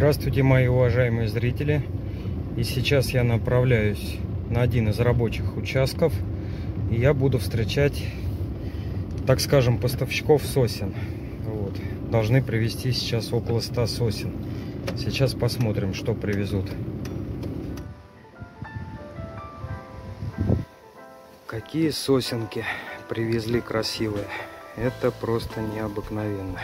Здравствуйте, мои уважаемые зрители. И сейчас я направляюсь на один из рабочих участков. И я буду встречать, так скажем, поставщиков сосен. Вот. Должны привезти сейчас около 100 сосен. Сейчас посмотрим, что привезут. Какие сосенки привезли красивые. Это просто необыкновенно.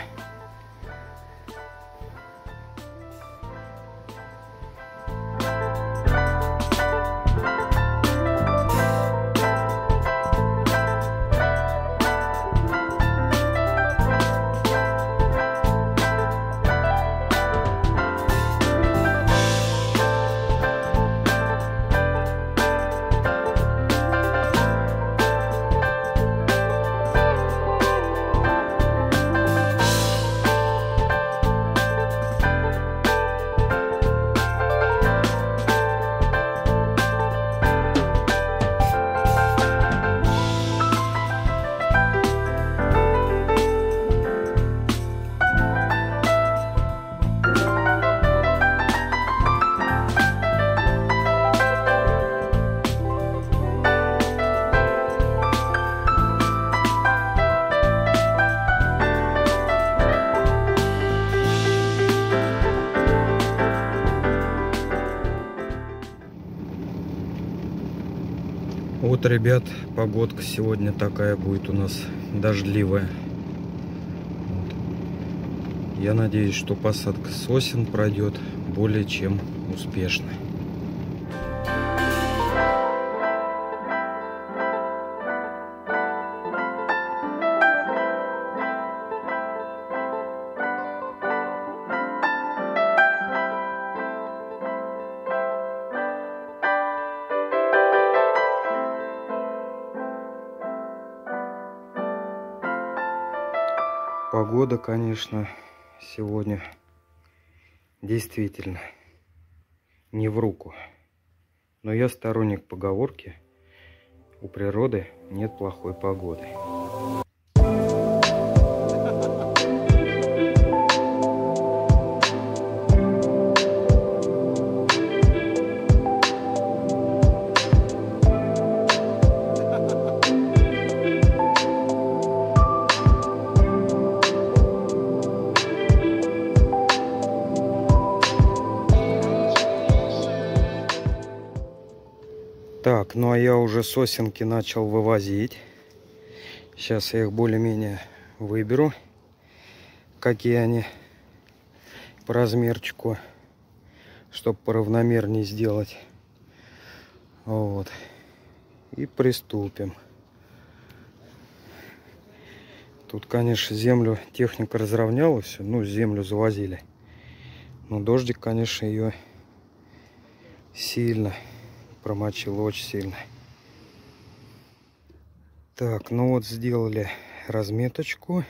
Ребят, погодка сегодня такая будет у нас дождливая. Я надеюсь, что посадка сосен пройдет более чем успешно. Погода, конечно, сегодня действительно не в руку. Но я сторонник поговорки «У природы нет плохой погоды». Так, ну а я уже сосенки начал вывозить. Сейчас я их более-менее выберу, какие они по размерчику, чтобы поравномернее сделать. Вот. И приступим. Тут, конечно, землю техника разровняла все, ну, землю завозили. Но дождик, конечно, ее сильно промочил очень сильно. Так, ну вот сделали разметочку.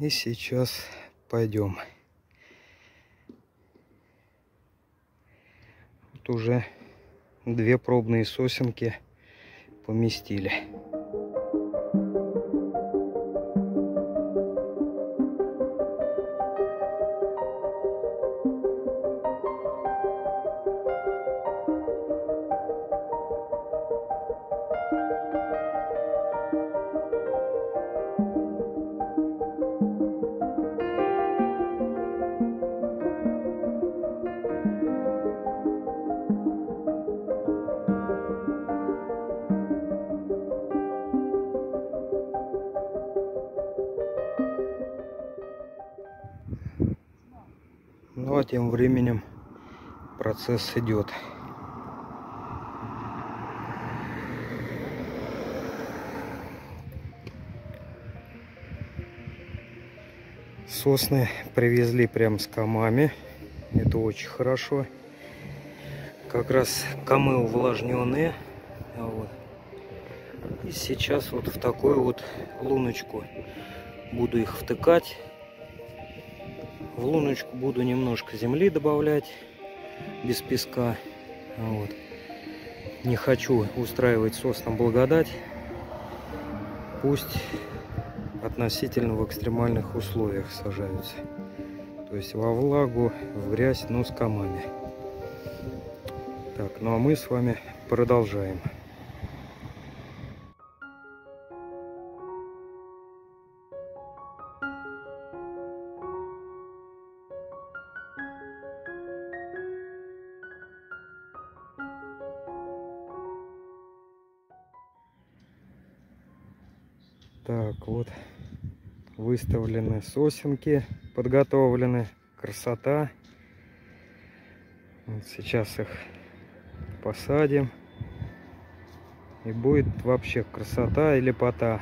И сейчас пойдем. Вот уже две пробные сосенки поместили. Ну а тем временем процесс идет. Сосны привезли прям с камами. Это очень хорошо. Как раз камы увлажненные. Вот. И сейчас вот в такую вот луночку буду их втыкать. В луночку буду немножко земли добавлять без песка. Вот. Не хочу устраивать соснам благодать. Пусть относительно в экстремальных условиях сажаются. То есть во влагу, в грязь, но с камами. Так, ну а мы с вами продолжаем. Так, вот выставлены сосенки, подготовлены, красота. Вот сейчас их посадим. И будет вообще красота и лепота.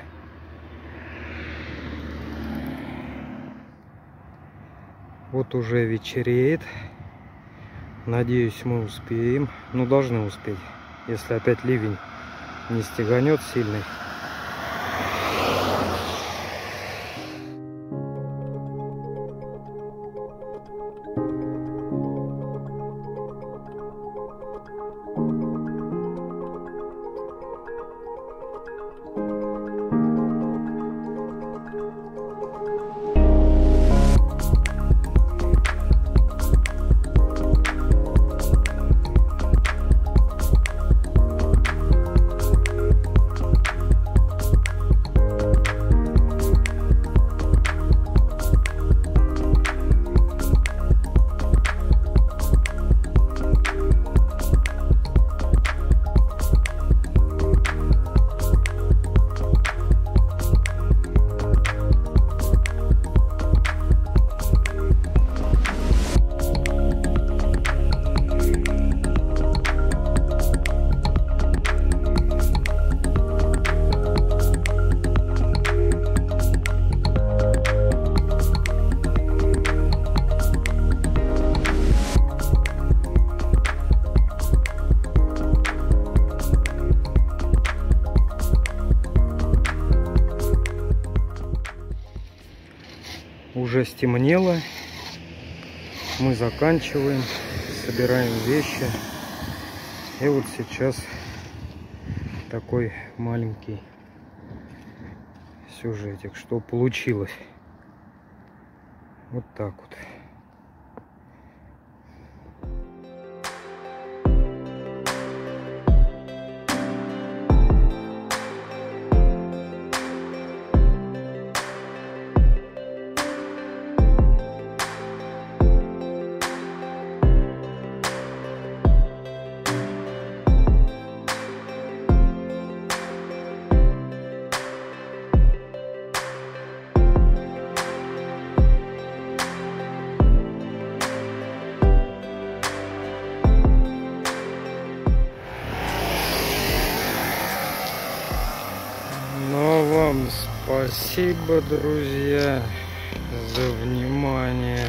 Вот уже вечереет. Надеюсь, мы успеем. Ну, должны успеть, если опять ливень не стеганет сильный. Уже стемнело. Мы заканчиваем, собираем вещи. И вот сейчас такой маленький сюжетик, что получилось. Вот так вот. Спасибо, друзья, за внимание.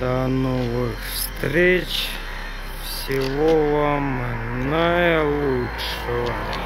До новых встреч. Всего вам наилучшего.